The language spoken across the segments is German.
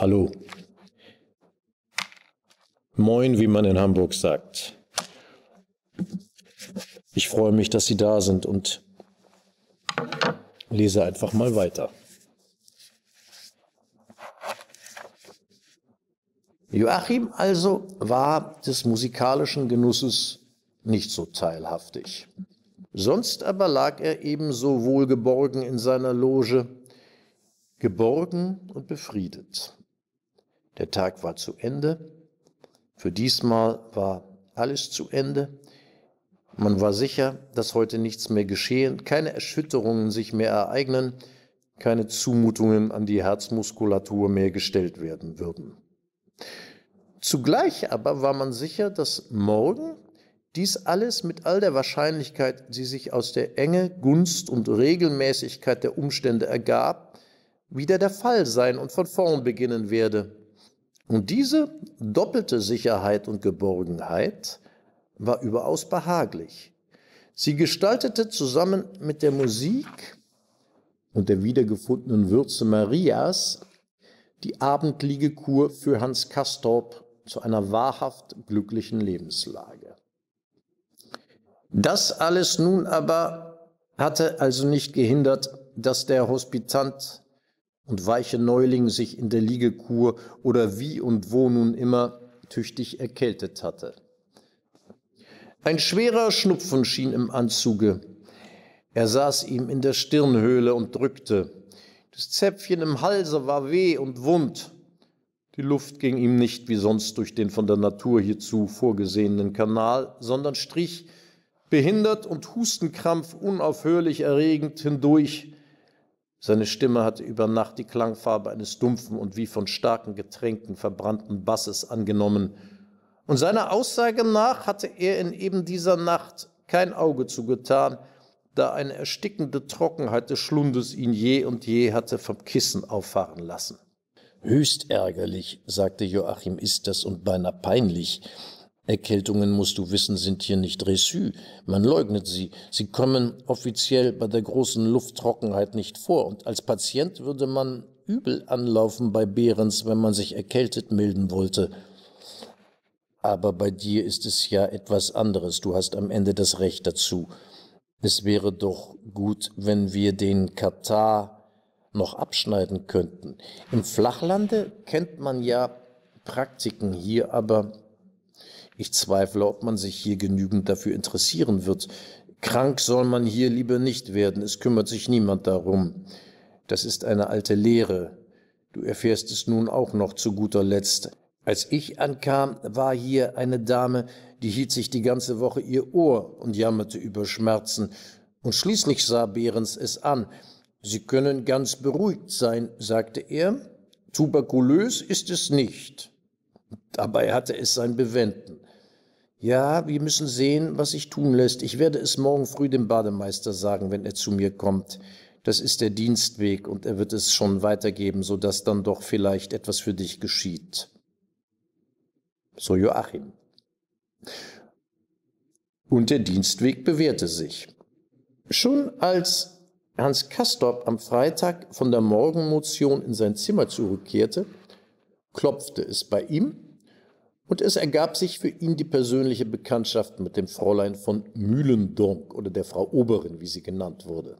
Hallo. Moin, wie man in Hamburg sagt. Ich freue mich, dass Sie da sind und lese einfach mal weiter. Joachim also war des musikalischen Genusses nicht so teilhaftig. Sonst aber lag er ebenso wohlgeborgen in seiner Loge, geborgen und befriedet. Der Tag war zu Ende, für diesmal war alles zu Ende. Man war sicher, dass heute nichts mehr geschehen, keine Erschütterungen sich mehr ereignen, keine Zumutungen an die Herzmuskulatur mehr gestellt werden würden. Zugleich aber war man sicher, dass morgen dies alles mit all der Wahrscheinlichkeit, die sich aus der Enge, Gunst und Regelmäßigkeit der Umstände ergab, wieder der Fall sein und von vorn beginnen werde. Und diese doppelte Sicherheit und Geborgenheit war überaus behaglich. Sie gestaltete zusammen mit der Musik und der wiedergefundenen Würze Marias die Abendliegekur für Hans Castorp zu einer wahrhaft glücklichen Lebenslage. Das alles nun aber hatte also nicht gehindert, dass der Hospitant und weiche Neuling sich in der Liegekur oder wie und wo nun immer tüchtig erkältet hatte. Ein schwerer Schnupfen schien im Anzuge. Er saß ihm in der Stirnhöhle und drückte. Das Zäpfchen im Halse war weh und wund. Die Luft ging ihm nicht wie sonst durch den von der Natur hierzu vorgesehenen Kanal, sondern strich behindert und Hustenkrampf unaufhörlich erregend hindurch. Seine Stimme hatte über Nacht die Klangfarbe eines dumpfen und wie von starken Getränken verbrannten Basses angenommen. Und seiner Aussage nach hatte er in eben dieser Nacht kein Auge zugetan, da eine erstickende Trockenheit des Schlundes ihn je und je hatte vom Kissen auffahren lassen. Höchst ärgerlich, sagte Joachim, ist das und beinahe peinlich. Erkältungen, musst du wissen, sind hier nicht reçu. Man leugnet sie. Sie kommen offiziell bei der großen Lufttrockenheit nicht vor. Und als Patient würde man übel anlaufen bei Behrens, wenn man sich erkältet melden wollte. Aber bei dir ist es ja etwas anderes. Du hast am Ende das Recht dazu. Es wäre doch gut, wenn wir den Katar noch abschneiden könnten. Im Flachlande kennt man ja Praktiken hier, aber ich zweifle, ob man sich hier genügend dafür interessieren wird. Krank soll man hier lieber nicht werden, es kümmert sich niemand darum. Das ist eine alte Lehre. Du erfährst es nun auch noch zu guter Letzt. Als ich ankam, war hier eine Dame, die hielt sich die ganze Woche ihr Ohr und jammerte über Schmerzen. Und schließlich sah Behrens es an. Sie können ganz beruhigt sein, sagte er. Tuberkulös ist es nicht. Dabei hatte es sein Bewenden. Ja, wir müssen sehen, was sich tun lässt. Ich werde es morgen früh dem Bademeister sagen, wenn er zu mir kommt. Das ist der Dienstweg und er wird es schon weitergeben, so dass dann doch vielleicht etwas für dich geschieht. So Joachim. Und der Dienstweg bewährte sich. Schon als Hans Castorp am Freitag von der Morgenmotion in sein Zimmer zurückkehrte, klopfte es bei ihm und es ergab sich für ihn die persönliche Bekanntschaft mit dem Fräulein von Mühlendonk oder der Frau Oberin, wie sie genannt wurde.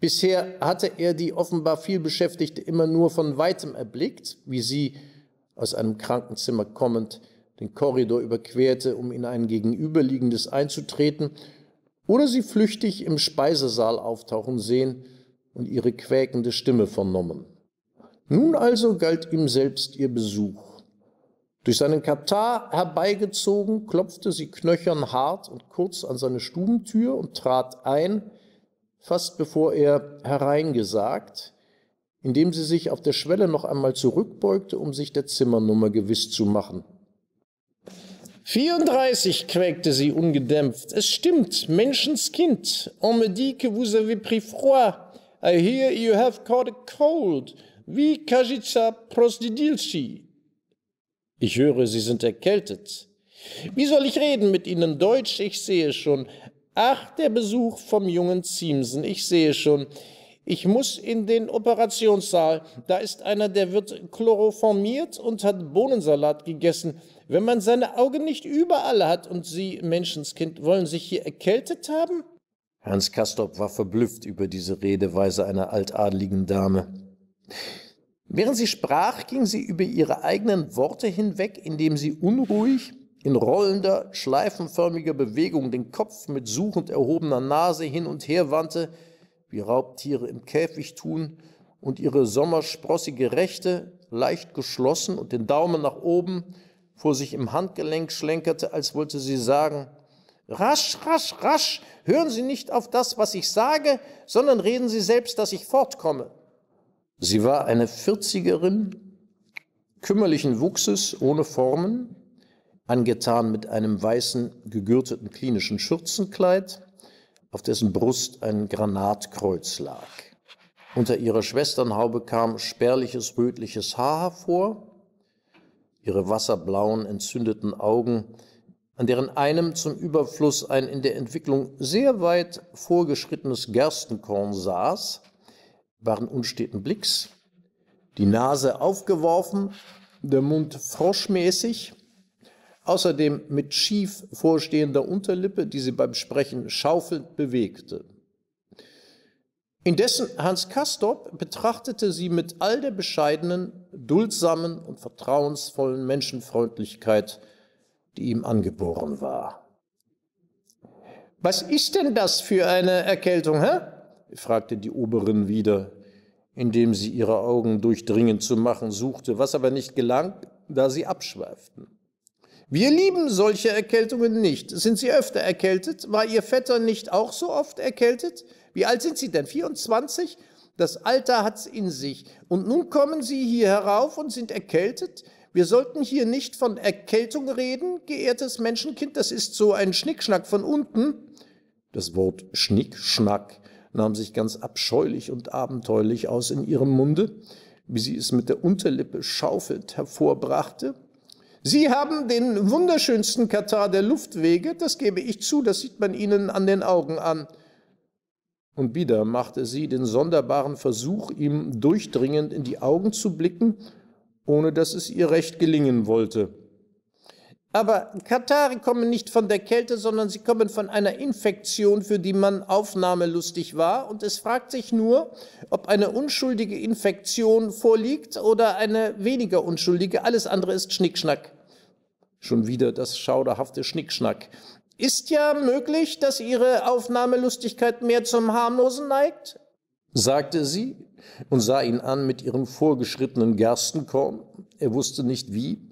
Bisher hatte er die offenbar viel Beschäftigte immer nur von weitem erblickt, wie sie aus einem Krankenzimmer kommend den Korridor überquerte, um in ein gegenüberliegendes einzutreten oder sie flüchtig im Speisesaal auftauchen sehen und ihre quäkende Stimme vernommen. Nun also galt ihm selbst ihr Besuch. Durch seinen Katar herbeigezogen, klopfte sie knöchern hart und kurz an seine Stubentür und trat ein, fast bevor er hereingesagt, indem sie sich auf der Schwelle noch einmal zurückbeugte, um sich der Zimmernummer gewiss zu machen. 34, quäkte sie ungedämpft. Es stimmt, Menschenskind. On me dit que vous avez pris froid. I hear you have caught a cold. Wie kajica prosdidilci? Ich höre, Sie sind erkältet. Wie soll ich reden mit Ihnen Deutsch? Ich sehe schon. Ach, der Besuch vom jungen Ziemsen, ich sehe schon. Ich muss in den Operationssaal. Da ist einer, der wird chloroformiert und hat Bohnensalat gegessen. Wenn man seine Augen nicht überall hat und Sie, Menschenskind, wollen sich hier erkältet haben? Hans Castorp war verblüfft über diese Redeweise einer altadligen Dame. Während sie sprach, ging sie über ihre eigenen Worte hinweg, indem sie unruhig, in rollender, schleifenförmiger Bewegung den Kopf mit suchend erhobener Nase hin und her wandte, wie Raubtiere im Käfig tun, und ihre sommersprossige Rechte, leicht geschlossen und den Daumen nach oben, vor sich im Handgelenk schlenkerte, als wollte sie sagen, Rasch, rasch, rasch, hören Sie nicht auf das, was ich sage, sondern reden Sie selbst, dass ich fortkomme. Sie war eine Vierzigerin, kümmerlichen Wuchses, ohne Formen, angetan mit einem weißen, gegürteten klinischen Schürzenkleid, auf dessen Brust ein Granatkreuz lag. Unter ihrer Schwesternhaube kam spärliches rötliches Haar hervor, ihre wasserblauen, entzündeten Augen, an deren einem zum Überfluss ein in der Entwicklung sehr weit vorgeschrittenes Gerstenkorn saß, waren unsteten Blicks, die Nase aufgeworfen, der Mund froschmäßig, außerdem mit schief vorstehender Unterlippe, die sie beim Sprechen schaufelnd bewegte. Indessen Hans Castorp betrachtete sie mit all der bescheidenen, duldsamen und vertrauensvollen Menschenfreundlichkeit, die ihm angeboren war. Was ist denn das für eine Erkältung, hä? Fragte die Oberin wieder, indem sie ihre Augen durchdringend zu machen suchte, was aber nicht gelang, da sie abschweiften. Wir lieben solche Erkältungen nicht. Sind Sie öfter erkältet? War Ihr Vetter nicht auch so oft erkältet? Wie alt sind Sie denn? 24? Das Alter hat's in sich. Und nun kommen Sie hier herauf und sind erkältet? Wir sollten hier nicht von Erkältung reden, geehrtes Menschenkind. Das ist so ein Schnickschnack von unten. Das Wort Schnickschnack nahm sich ganz abscheulich und abenteuerlich aus in ihrem Munde, wie sie es mit der Unterlippe schaufelnd hervorbrachte. Sie haben den wunderschönsten Katar der Luftwege, das gebe ich zu, das sieht man Ihnen an den Augen an. Und wieder machte sie den sonderbaren Versuch, ihm durchdringend in die Augen zu blicken, ohne dass es ihr recht gelingen wollte. Aber Katare kommen nicht von der Kälte, sondern sie kommen von einer Infektion, für die man aufnahmelustig war. Und es fragt sich nur, ob eine unschuldige Infektion vorliegt oder eine weniger unschuldige. Alles andere ist Schnickschnack. Schon wieder das schauderhafte Schnickschnack. Ist ja möglich, dass Ihre Aufnahmelustigkeit mehr zum Harmlosen neigt? sagte sie und sah ihn an mit ihrem vorgeschrittenen Gerstenkorn. Er wusste nicht wie,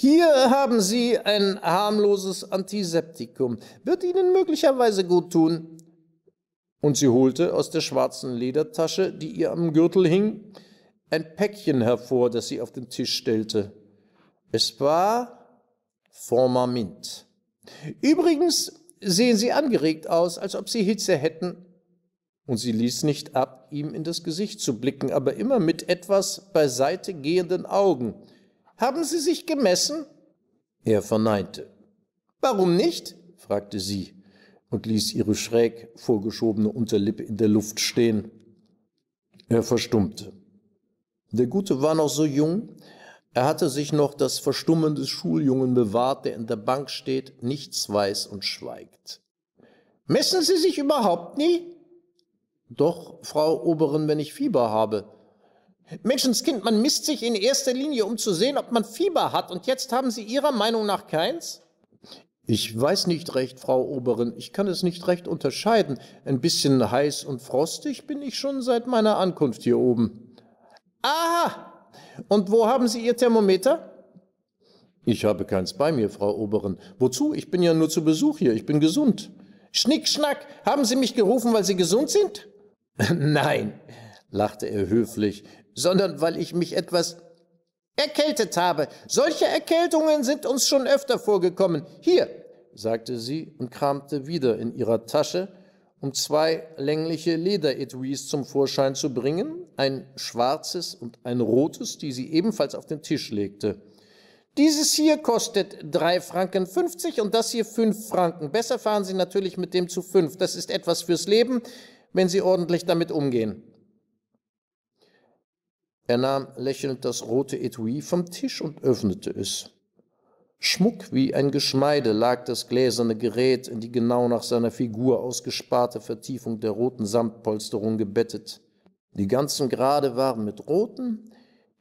hier haben Sie ein harmloses Antiseptikum. Wird Ihnen möglicherweise gut tun. Und sie holte aus der schwarzen Ledertasche, die ihr am Gürtel hing, ein Päckchen hervor, das sie auf den Tisch stellte. Es war Formamint. Übrigens sehen Sie angeregt aus, als ob Sie Hitze hätten. Und sie ließ nicht ab, ihm in das Gesicht zu blicken, aber immer mit etwas beiseite gehenden Augen, haben Sie sich gemessen? Er verneinte. Warum nicht? fragte sie und ließ ihre schräg vorgeschobene Unterlippe in der Luft stehen. Er verstummte. Der Gute war noch so jung, er hatte sich noch das Verstummen des Schuljungen bewahrt, der in der Bank steht, nichts weiß und schweigt. Messen Sie sich überhaupt nie? Doch, Frau Oberin, wenn ich Fieber habe. Menschenskind, man misst sich in erster Linie, um zu sehen, ob man Fieber hat. Und jetzt haben Sie Ihrer Meinung nach keins? Ich weiß nicht recht, Frau Oberin. Ich kann es nicht recht unterscheiden. Ein bisschen heiß und frostig bin ich schon seit meiner Ankunft hier oben. Aha! Und wo haben Sie Ihr Thermometer? Ich habe keins bei mir, Frau Oberin. Wozu? Ich bin ja nur zu Besuch hier. Ich bin gesund. Schnick, schnack. Haben Sie mich gerufen, weil Sie gesund sind? Nein, lachte er höflich sondern weil ich mich etwas erkältet habe. Solche Erkältungen sind uns schon öfter vorgekommen. Hier, sagte sie und kramte wieder in ihrer Tasche, um zwei längliche Lederetuis zum Vorschein zu bringen, ein schwarzes und ein rotes, die sie ebenfalls auf den Tisch legte. Dieses hier kostet drei Franken fünfzig und das hier fünf Franken. Besser fahren Sie natürlich mit dem zu fünf. Das ist etwas fürs Leben, wenn Sie ordentlich damit umgehen. Er nahm lächelnd das rote Etui vom Tisch und öffnete es. Schmuck wie ein Geschmeide lag das gläserne Gerät in die genau nach seiner Figur ausgesparte Vertiefung der roten Samtpolsterung gebettet. Die ganzen Grade waren mit roten,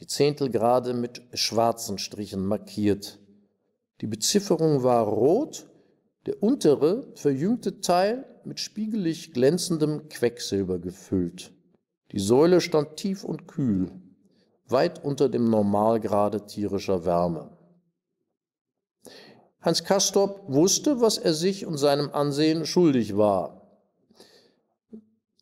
die Zehntelgrade mit schwarzen Strichen markiert. Die Bezifferung war rot, der untere, verjüngte Teil mit spiegelig glänzendem Quecksilber gefüllt. Die Säule stand tief und kühl weit unter dem Normalgrade tierischer Wärme. Hans Castorp wusste, was er sich und seinem Ansehen schuldig war.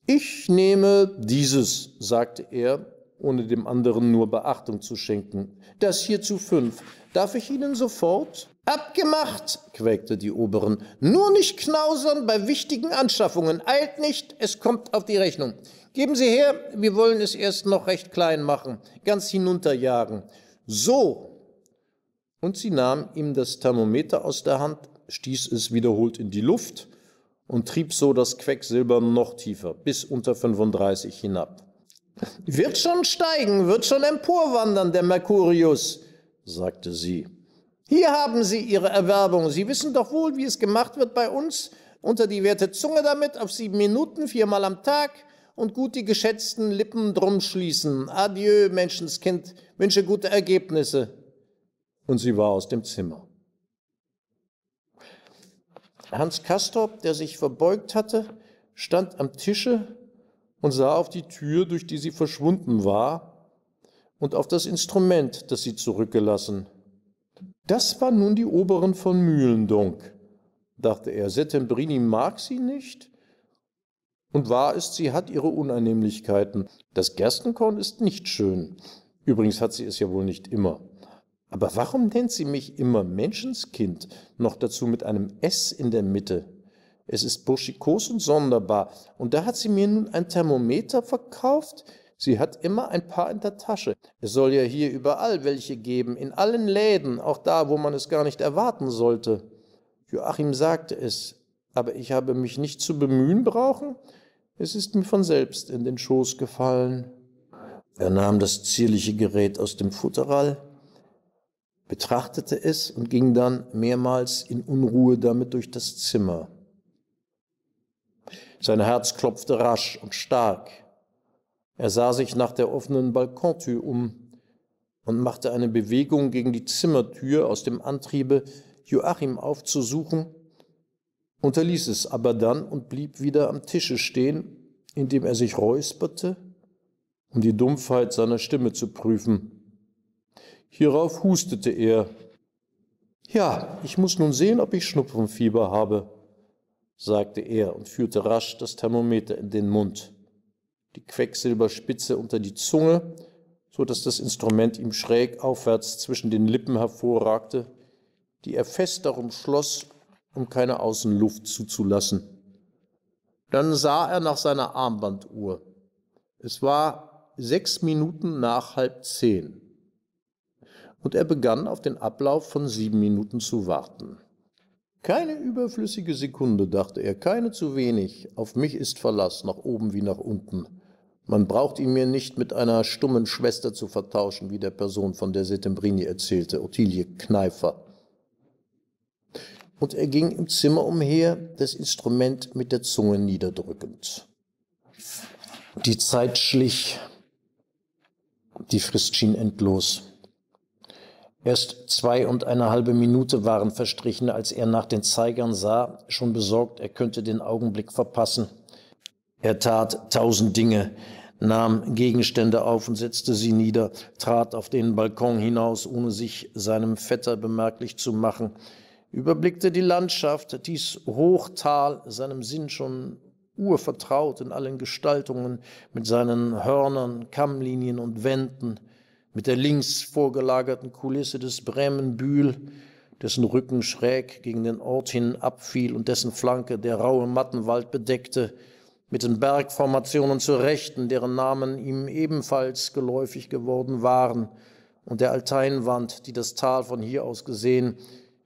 Ich nehme dieses, sagte er, ohne dem anderen nur Beachtung zu schenken. Das hier zu fünf. Darf ich Ihnen sofort? Abgemacht, quäkte die Oberen. Nur nicht knausern bei wichtigen Anschaffungen. Eilt nicht, es kommt auf die Rechnung. Geben Sie her, wir wollen es erst noch recht klein machen, ganz hinunterjagen. So. Und sie nahm ihm das Thermometer aus der Hand, stieß es wiederholt in die Luft und trieb so das Quecksilber noch tiefer, bis unter 35 hinab. Wird schon steigen, wird schon emporwandern, der Mercurius, sagte sie. Hier haben Sie Ihre Erwerbung. Sie wissen doch wohl, wie es gemacht wird bei uns. Unter die werte Zunge damit, auf sieben Minuten, viermal am Tag und gut die geschätzten Lippen drum schließen. Adieu, Menschenskind, wünsche gute Ergebnisse. Und sie war aus dem Zimmer. Hans Castorp, der sich verbeugt hatte, stand am Tische und sah auf die Tür, durch die sie verschwunden war, und auf das Instrument, das sie zurückgelassen. Das war nun die Oberin von Mühlendonk, dachte er. Settembrini mag sie nicht, und wahr ist, sie hat ihre Unannehmlichkeiten. Das Gerstenkorn ist nicht schön. Übrigens hat sie es ja wohl nicht immer. Aber warum nennt sie mich immer Menschenskind, noch dazu mit einem S in der Mitte? Es ist burschikos und sonderbar. Und da hat sie mir nun ein Thermometer verkauft. Sie hat immer ein paar in der Tasche. Es soll ja hier überall welche geben, in allen Läden, auch da, wo man es gar nicht erwarten sollte. Joachim sagte es, aber ich habe mich nicht zu bemühen brauchen. Es ist mir von selbst in den Schoß gefallen. Er nahm das zierliche Gerät aus dem Futteral, betrachtete es und ging dann mehrmals in Unruhe damit durch das Zimmer. Sein Herz klopfte rasch und stark. Er sah sich nach der offenen Balkontür um und machte eine Bewegung gegen die Zimmertür aus dem Antriebe, Joachim aufzusuchen, unterließ es aber dann und blieb wieder am Tische stehen, indem er sich räusperte, um die Dumpfheit seiner Stimme zu prüfen. Hierauf hustete er. Ja, ich muss nun sehen, ob ich Schnupfenfieber habe, sagte er und führte rasch das Thermometer in den Mund, die Quecksilberspitze unter die Zunge, so dass das Instrument ihm schräg aufwärts zwischen den Lippen hervorragte, die er fest darum schloss, um keine Außenluft zuzulassen. Dann sah er nach seiner Armbanduhr. Es war sechs Minuten nach halb zehn. Und er begann auf den Ablauf von sieben Minuten zu warten. Keine überflüssige Sekunde, dachte er, keine zu wenig. Auf mich ist Verlass, nach oben wie nach unten. Man braucht ihn mir nicht mit einer stummen Schwester zu vertauschen, wie der Person, von der Settembrini erzählte, Ottilie Kneifer und er ging im Zimmer umher, das Instrument mit der Zunge niederdrückend. Die Zeit schlich, die Frist schien endlos. Erst zwei und eine halbe Minute waren verstrichen, als er nach den Zeigern sah, schon besorgt, er könnte den Augenblick verpassen. Er tat tausend Dinge, nahm Gegenstände auf und setzte sie nieder, trat auf den Balkon hinaus, ohne sich seinem Vetter bemerklich zu machen, überblickte die Landschaft, dies Hochtal, seinem Sinn schon urvertraut in allen Gestaltungen, mit seinen Hörnern, Kammlinien und Wänden, mit der links vorgelagerten Kulisse des Bremenbühl, dessen Rücken schräg gegen den Ort hin abfiel und dessen Flanke der raue Mattenwald bedeckte, mit den Bergformationen zur Rechten, deren Namen ihm ebenfalls geläufig geworden waren, und der Alteinwand, die das Tal von hier aus gesehen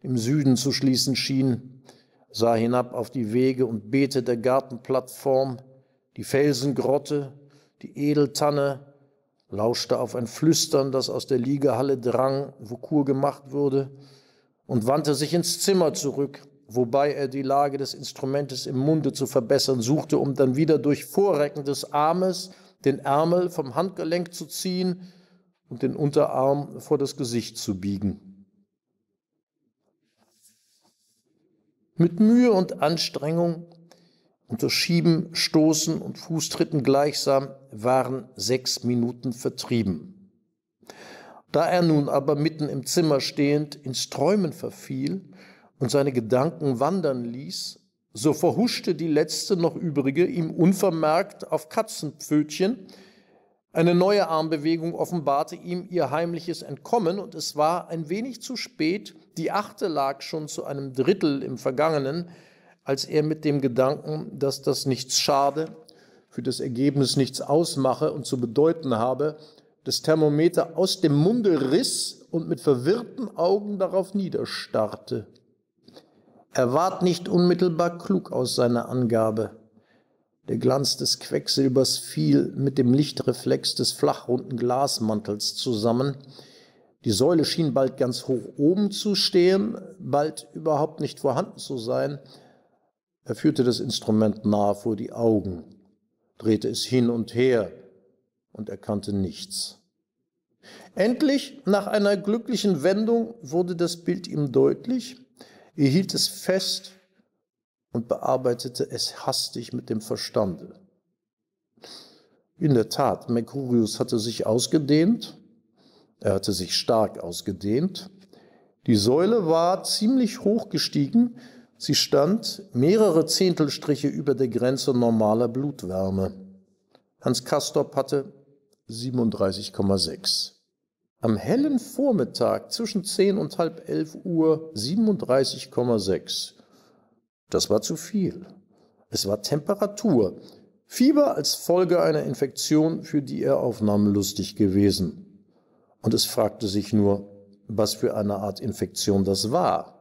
im Süden zu schließen schien, sah hinab auf die Wege und Beete der Gartenplattform, die Felsengrotte, die Edeltanne, lauschte auf ein Flüstern, das aus der Liegehalle drang, wo Kur gemacht wurde, und wandte sich ins Zimmer zurück, wobei er die Lage des Instrumentes im Munde zu verbessern suchte, um dann wieder durch Vorrecken des Armes den Ärmel vom Handgelenk zu ziehen und den Unterarm vor das Gesicht zu biegen. Mit Mühe und Anstrengung unter Schieben, Stoßen und Fußtritten gleichsam waren sechs Minuten vertrieben. Da er nun aber mitten im Zimmer stehend ins Träumen verfiel und seine Gedanken wandern ließ, so verhuschte die letzte noch übrige ihm unvermerkt auf Katzenpfötchen. Eine neue Armbewegung offenbarte ihm ihr heimliches Entkommen, und es war ein wenig zu spät, die achte lag schon zu einem Drittel im Vergangenen, als er mit dem Gedanken, dass das nichts schade, für das Ergebnis nichts ausmache und zu bedeuten habe, das Thermometer aus dem Munde riss und mit verwirrten Augen darauf niederstarrte. Er ward nicht unmittelbar klug aus seiner Angabe. Der Glanz des Quecksilbers fiel mit dem Lichtreflex des flachrunden Glasmantels zusammen. Die Säule schien bald ganz hoch oben zu stehen, bald überhaupt nicht vorhanden zu sein. Er führte das Instrument nahe vor die Augen, drehte es hin und her und erkannte nichts. Endlich, nach einer glücklichen Wendung, wurde das Bild ihm deutlich. Er hielt es fest und bearbeitete es hastig mit dem Verstande. In der Tat, Mercurius hatte sich ausgedehnt, er hatte sich stark ausgedehnt. Die Säule war ziemlich hoch gestiegen, sie stand mehrere Zehntelstriche über der Grenze normaler Blutwärme. Hans Castorp hatte 37,6. Am hellen Vormittag zwischen 10 und halb 11 Uhr 37,6. Das war zu viel. Es war Temperatur. Fieber als Folge einer Infektion, für die er aufnahmelustig gewesen. Und es fragte sich nur, was für eine Art Infektion das war.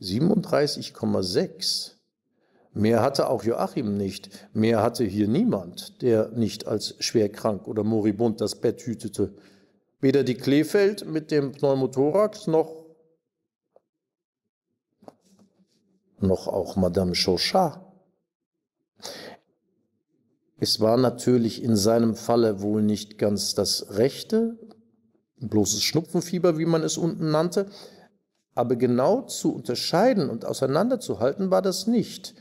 37,6. Mehr hatte auch Joachim nicht. Mehr hatte hier niemand, der nicht als schwer krank oder moribund das Bett hütete. Weder die Kleefeld mit dem Pneumothorax noch, noch auch Madame Chauchat. Es war natürlich in seinem Falle wohl nicht ganz das rechte, bloßes Schnupfenfieber, wie man es unten nannte, aber genau zu unterscheiden und auseinanderzuhalten war das nicht.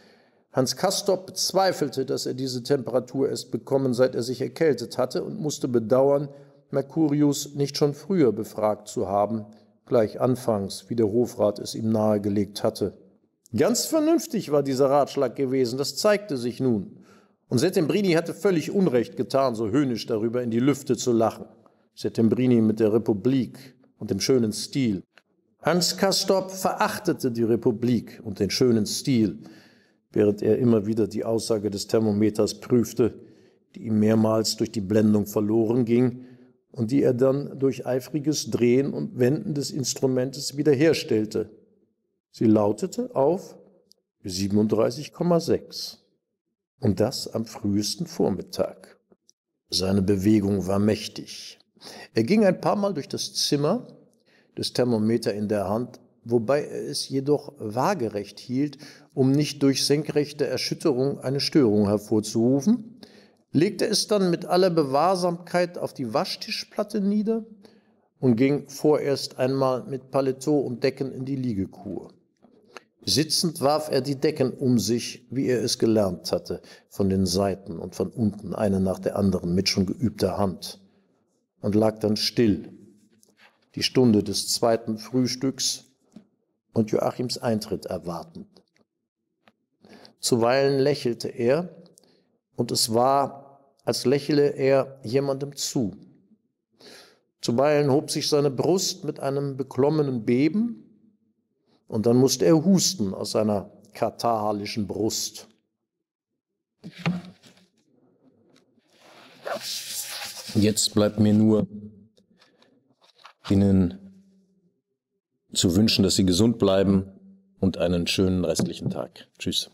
Hans Castorp bezweifelte, dass er diese Temperatur erst bekommen, seit er sich erkältet hatte und musste bedauern, Mercurius nicht schon früher befragt zu haben, gleich anfangs, wie der Hofrat es ihm nahegelegt hatte. Ganz vernünftig war dieser Ratschlag gewesen, das zeigte sich nun. Und Settembrini hatte völlig Unrecht getan, so höhnisch darüber in die Lüfte zu lachen. Settembrini mit der Republik und dem schönen Stil. Hans Castorp verachtete die Republik und den schönen Stil, während er immer wieder die Aussage des Thermometers prüfte, die ihm mehrmals durch die Blendung verloren ging und die er dann durch eifriges Drehen und Wenden des Instrumentes wiederherstellte. Sie lautete auf 37,6 und das am frühesten Vormittag. Seine Bewegung war mächtig. Er ging ein paar Mal durch das Zimmer, das Thermometer in der Hand, wobei er es jedoch waagerecht hielt, um nicht durch senkrechte Erschütterung eine Störung hervorzurufen, legte es dann mit aller Bewahrsamkeit auf die Waschtischplatte nieder und ging vorerst einmal mit Paletot und Decken in die Liegekur. Sitzend warf er die Decken um sich, wie er es gelernt hatte, von den Seiten und von unten, eine nach der anderen, mit schon geübter Hand, und lag dann still, die Stunde des zweiten Frühstücks und Joachims Eintritt erwartend. Zuweilen lächelte er, und es war, als lächle er jemandem zu. Zuweilen hob sich seine Brust mit einem beklommenen Beben, und dann musste er husten aus seiner katharischen Brust. Jetzt bleibt mir nur, Ihnen zu wünschen, dass Sie gesund bleiben und einen schönen restlichen Tag. Tschüss.